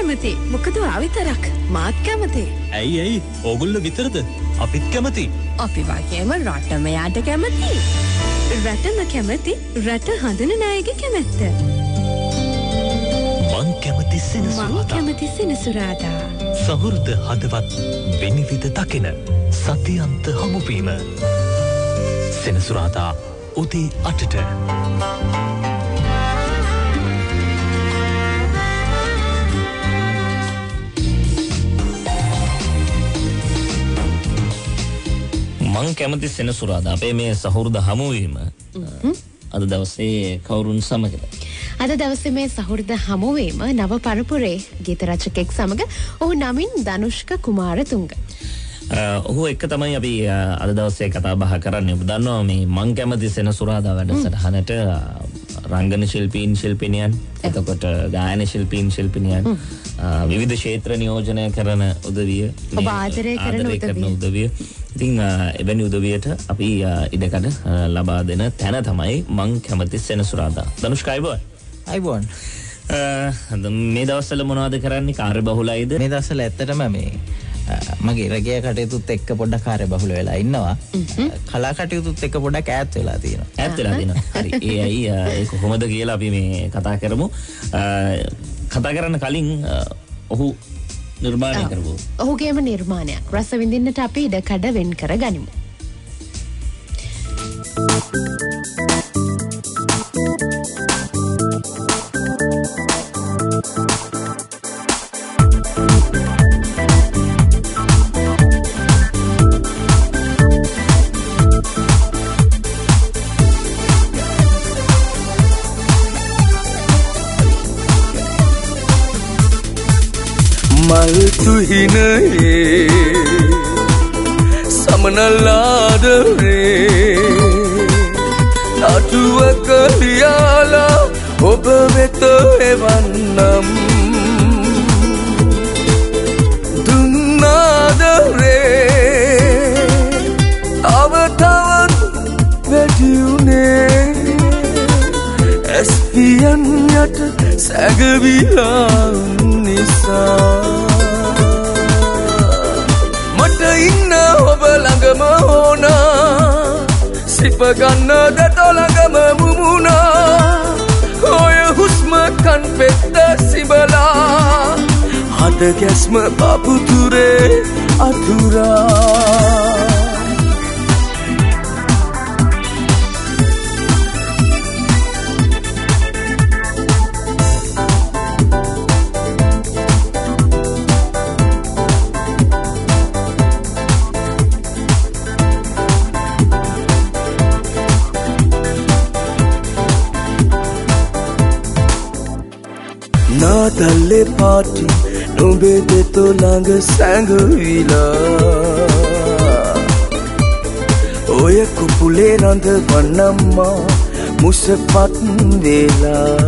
කැමති? මොකද ආවිතරක් මාත් කැමති. ඇයි ඇයි? ඕගුල්ල විතරද? අපිත් කැමති. අපි වගේම රටම යාට කැමති. රටම කැමති රට හදන නායක කැමැත්ත. මං කැමති සෙනසුරාදා. කැමති සෙනසුරාදා. සහෘද හදවත් විනිවිධ දකින සතියන්ත හමුවීම සෙනසුරාදා උදේ අටට මං කැමති සෙනසුරාදා අපේ මේ සහෘද හමුවීම අද දවසේ කවුරුන් සමගද අද දවස මේ සහෘද හමුවීම නව පරපුරේ ගීත රචකෙක් සමඟ ඔහු නමින් ධනුෂ්ක කුමාරතුංග. ඔහු එක්ක තමයි අපි අද දවසේ කතා බහ කරන්න. ඔබ දන්නවා මේ මං කැමති සෙනසුරාදා වැඩසටහනට රංගන ශිල්පීන් ශිල්පිනියන් එතකොට ගායන ශිල්පීන් ශිල්පිනියන් විවිධ ක්ෂේත්‍ර නියෝජනය කරන උදවිය ආදරය කරන උදවිය. ඉතින් එවැනි උදවියට අපි ඉඩකඩ ලබා දෙන තැන තමයි මං කැමති සෙනසුරාදා. ධනුෂ්කයිබෝයි අයිබෝන්. මේ දවස්සල මොනවාද කරන්නේ? කාර්ය බහුලයිද? මේ දස්සල ඇත්තටම මේ මගේ රගය කටයුතුත් එක්ක පොඩ්ඩ කාරය බහුල වෙලා ඉන්නවා. කලා කටයුතුත් එක්ක පොඩක් ඈත් වෙලා තියෙනවා. ඇත්වෙලා දෙන හරි. ඒ අයි ඒ කොහොමද කියලා අපි මේ කතා කරමු. කතා කරන්න කලින් ඔහු නිර්මාණය කරපු ඔහුගේම නිර්මාණයක් රස විඳින්නට අපි ඉඩ කඩ වෙන් කර ගනිමු. මල් තුහිනයේ සමනල්ලාදරේ නටුව කලියාලා ඔබ වෙත එවන්නම් දුන්නාදරේ අවතවත් වැඩියුනේ ඇස්පියන් යට සැගවිලා නිසා මට ඉන්න ඔබ ළඟම ඕනා. සිපගන්න දැතොළඟම මුමුණා. ඔය හුස්ම කන් පෙත්ත සිබලා හට ගැස්ම පපුතුරේ අතුරා. නාදල්ලෙ පාටි නොබේ දෙතො ළඟ සැඟවිලා. ඔය කුපුලේ රඳ වන්නම්මා මුසපත් වෙලා.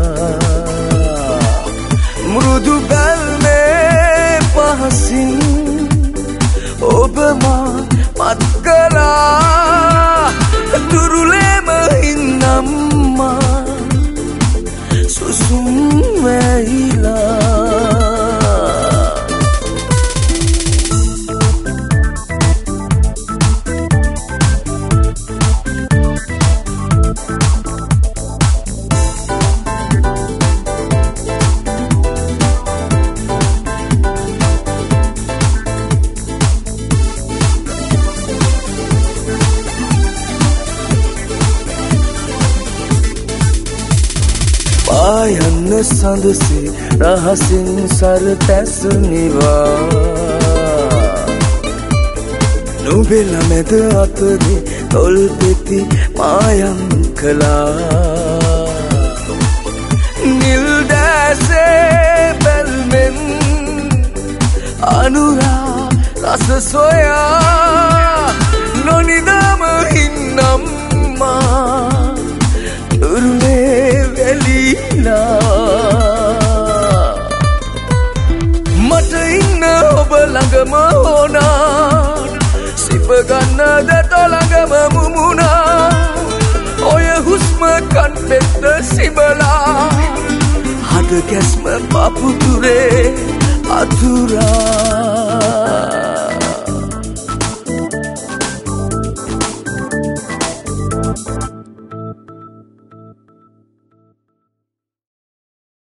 පායන්න සඳසේ රහසින් සර තැසනිවා නොබෙල මැද අතරේ තොල් පෙති මායම් කලා නිල්දෑසේ බැල්මෙන් අනුරා රස සොයා නොනිදම හින්නම්මා උරුලේ සුවඳ ගැස්ම පපුතුරේ අතුරා.